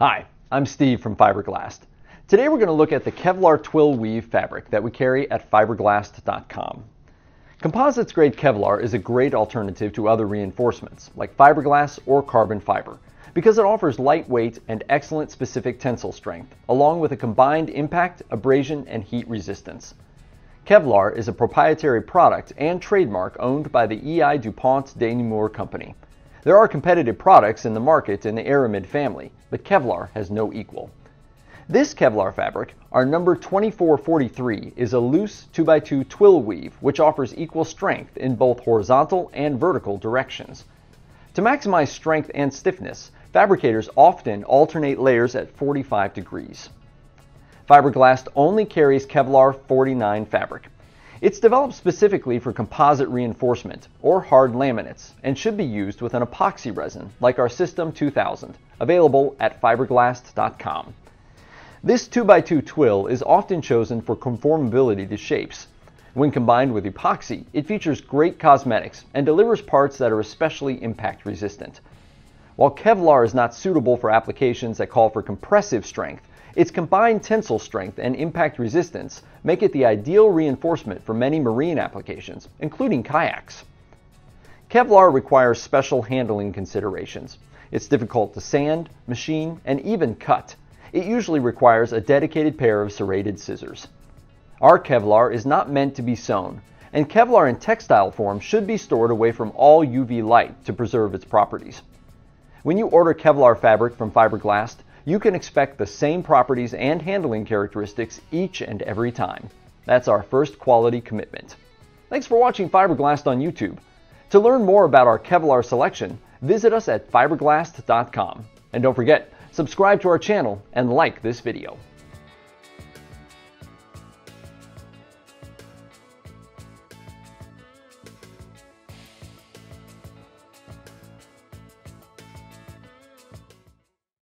Hi, I'm Steve from Fibre Glast. Today we're going to look at the Kevlar twill weave fabric that we carry at fibreglast.com. Composites grade Kevlar is a great alternative to other reinforcements like fiberglass or carbon fiber because it offers lightweight and excellent specific tensile strength along with a combined impact, abrasion, and heat resistance. Kevlar is a proprietary product and trademark owned by the EI DuPont de Nemours Company. There are competitive products in the market in the Aramid family, but Kevlar has no equal. This Kevlar fabric, our number 2443, is a loose 2x2 twill weave which offers equal strength in both horizontal and vertical directions. To maximize strength and stiffness, fabricators often alternate layers at 45 degrees. Fibre Glast only carries Kevlar 49 fabric. It's developed specifically for composite reinforcement or hard laminates and should be used with an epoxy resin like our System 2000, available at fibreglast.com. This 2x2 twill is often chosen for conformability to shapes. When combined with epoxy, it features great cosmetics and delivers parts that are especially impact resistant. While Kevlar is not suitable for applications that call for compressive strength, its combined tensile strength and impact resistance make it the ideal reinforcement for many marine applications, including kayaks. Kevlar requires special handling considerations. It's difficult to sand, machine, and even cut. It usually requires a dedicated pair of serrated scissors. Our Kevlar is not meant to be sewn, and Kevlar in textile form should be stored away from all UV light to preserve its properties. When you order Kevlar fabric from Fibre Glast, you can expect the same properties and handling characteristics each and every time. That's our first quality commitment. Thanks for watching Fibre Glast on YouTube. To learn more about our Kevlar selection, visit us at fibreglast.com. And don't forget, subscribe to our channel and like this video.